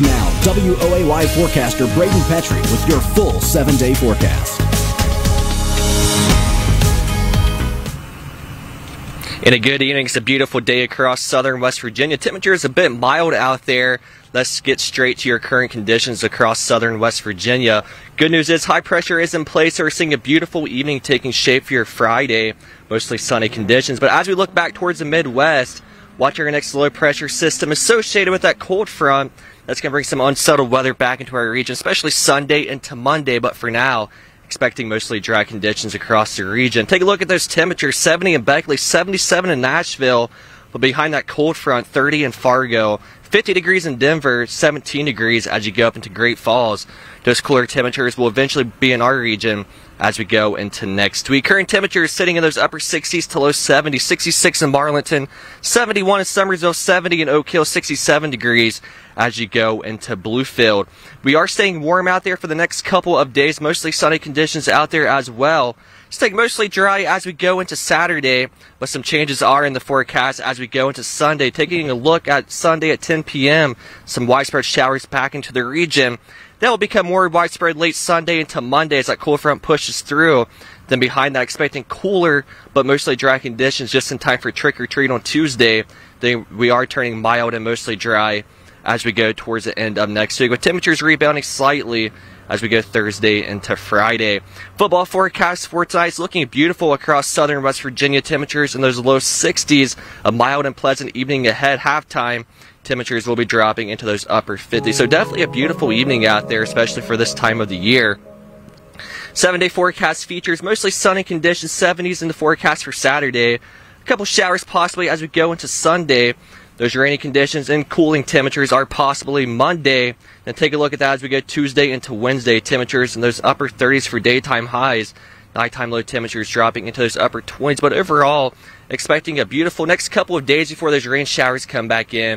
Now, WOAY forecaster Braden Petrie with your full seven day forecast. In a good evening, it's a beautiful day across southern West Virginia. Temperature is a bit mild out there. Let's get straight to your current conditions across southern West Virginia. Good news is high pressure is in place, so we're seeing a beautiful evening taking shape for your Friday. Mostly sunny conditions. But as we look back towards the Midwest, watch our next low pressure system associated with that cold front. That's going to bring some unsettled weather back into our region, especially Sunday into Monday. But for now, expecting mostly dry conditions across the region. Take a look at those temperatures 70 in Beckley, 77 in Nashville, but behind that cold front, 30 in Fargo, 50 degrees in Denver, 17 degrees as you go up into Great Falls. Those cooler temperatures will eventually be in our region as we go into next week. Current temperature is sitting in those upper 60s to low 70s, 66 in Marlinton, 71 in Summersville, 70 in Oak Hill, 67 degrees as you go into Bluefield. We are staying warm out there for the next couple of days, mostly sunny conditions out there as well. Staying mostly dry as we go into Saturday, but some changes are in the forecast as we go into Sunday. Taking a look at Sunday at 10 p.m., some widespread showers back into the region. That will become more widespread late Sunday into Monday as that cool front pushes through. Then behind that, expecting cooler but mostly dry conditions just in time for trick or treat on Tuesday. Then we are turning mild and mostly dry as we go towards the end of next week, with temperatures rebounding slightly as we go Thursday into Friday. Football forecast for tonight looking beautiful across southern West Virginia. Temperatures in those low 60s. A mild and pleasant evening ahead. Halftime temperatures will be dropping into those upper 50s. So definitely a beautiful evening out there, especially for this time of the year. Seven day forecast features mostly sunny conditions, 70s in the forecast for Saturday. A couple showers possibly as we go into Sunday. Those rainy conditions and cooling temperatures are possibly Monday. Then take a look at that as we get Tuesday into Wednesday. Temperatures in those upper 30s for daytime highs. Nighttime low temperatures dropping into those upper 20s. But overall, expecting a beautiful next couple of days before those rain showers come back in.